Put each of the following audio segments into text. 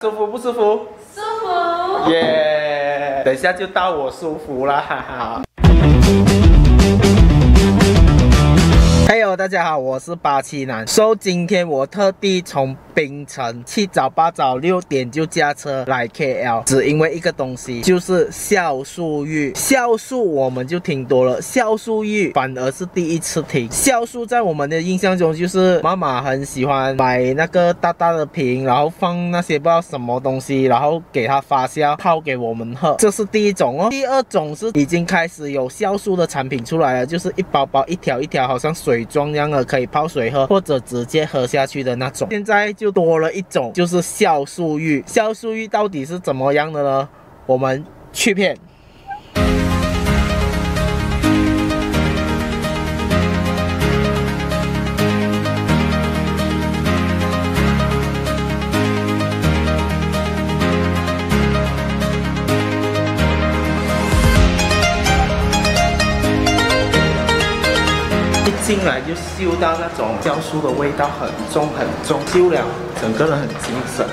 舒服不舒服？舒服。耶！等一下就到我舒服了，哈哈。嘿呦大家好，我是八七男。So，今天我特地从槟城七早八早六点就驾车来 KL，只因为一个东西，就是酵素浴。酵素我们就听多了，酵素浴反而是第一次听。酵素在我们的印象中就是妈妈很喜欢买那个大大的瓶，然后放那些不知道什么东西，然后给它发酵泡给我们喝，这是第一种哦。第二种是已经开始有酵素的产品出来了，就是一包包一条一条，好像水装样的，可以泡水喝或者直接喝下去的那种。现在就多了一种，就是酵素浴。酵素浴到底是怎么样的呢？我们去片。进来就嗅到那种酵素的味道，很重很重，嗅了整个人很精神。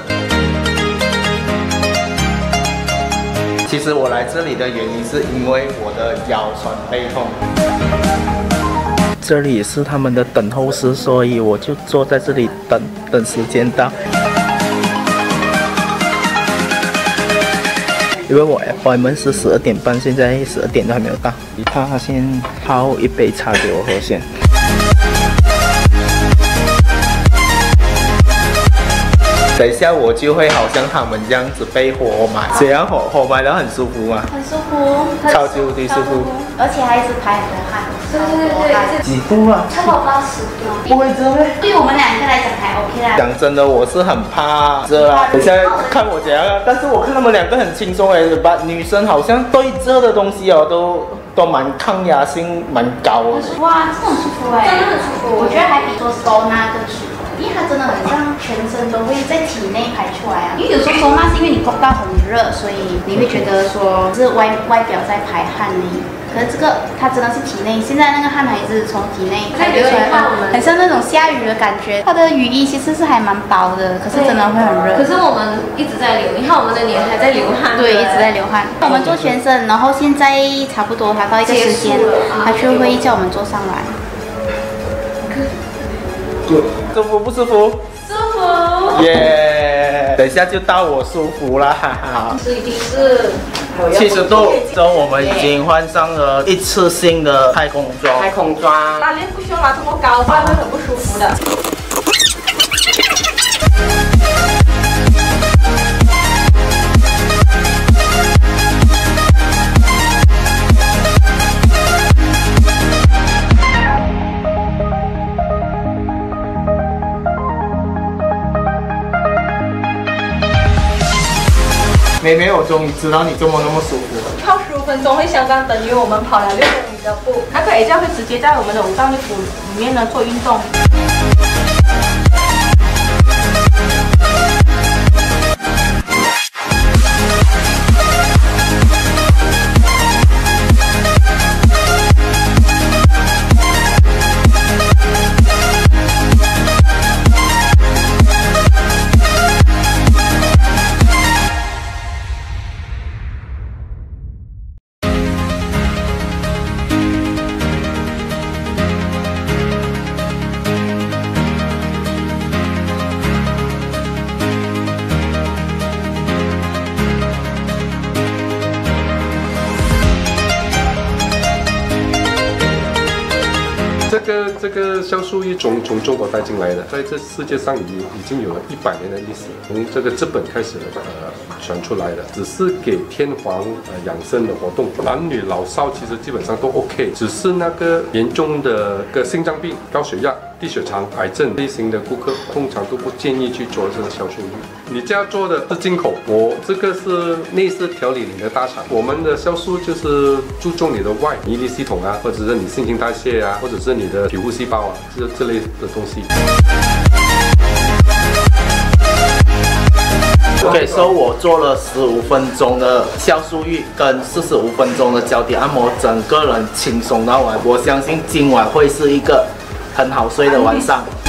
其实我来这里的原因是因为我的腰酸背痛。这里是他们的等候室，所以我就坐在这里等等时间到。因为我 appointment 是十二点半，现在十二点都还没有到。他先泡一杯茶给我喝先。等一下我就会好像他们这样子被活埋，这样活活埋的很舒服吗？很舒服，超级无敌舒服，而且还一直排很多汗。对对对对，几度啊？差不多八十度。不会热吗？对于我们两个来讲还 OK 啦。讲真的，我是很怕热啦。等下看我怎样啊？但是我看他们两个很轻松哎，把女生好像对热的东西哦都都蛮抗压性蛮高的。哇，这种舒服哎，真的很舒服。我觉得还比做收纳更舒服。因为它真的很像全身都会在体内排出来啊。因为有时候收纳是因为你碰到很热，所以你会觉得说是外外表在排汗呢。可是这个它真的是体内，现在那个汗还是从体内排流出来的，很像那种下雨的感觉。它的雨衣其实是还蛮薄的，可是真的会很热。可是我们一直在流，你看我们的脸还在流汗。对，一直在流汗。我们做全身，然后现在差不多还到一个时间，他就会叫我们坐上来。舒服不舒服？耶！等一下就到我舒服了，哈哈。这已经是七十度，中我们已经换上了一次性的太空装。太空装。拉链不需要拉这么高，不然会很不舒服的。妹妹，我终于知道你这么那么舒服了。泡十五分钟会相当等于我们跑了六公里的步。那个 A 教会直接在我们的五脏六腑里面呢做运动。这个这个酵素浴从从中国带进来的，在这世界上已经已经有了一百年的历史，从这个资本开始呃传出来的，只是给天皇呃养生的活动，男女老少其实基本上都 OK，只是那个严重的个心脏病、高血压。低血糖、癌症类型的顾客通常都不建议去做这个酵素浴。你家做的是进口，我这个是内饰调理你的大厂。我们的酵素就是注重你的外免疫力系统啊，或者是你新陈代谢啊，或者是你的皮肤细胞啊，这这类的东西。OK，所以我做了十五分钟的酵素浴跟四十五分钟的脚底按摩，整个人轻松到完。我相信今晚会是一个。很好睡的晚上。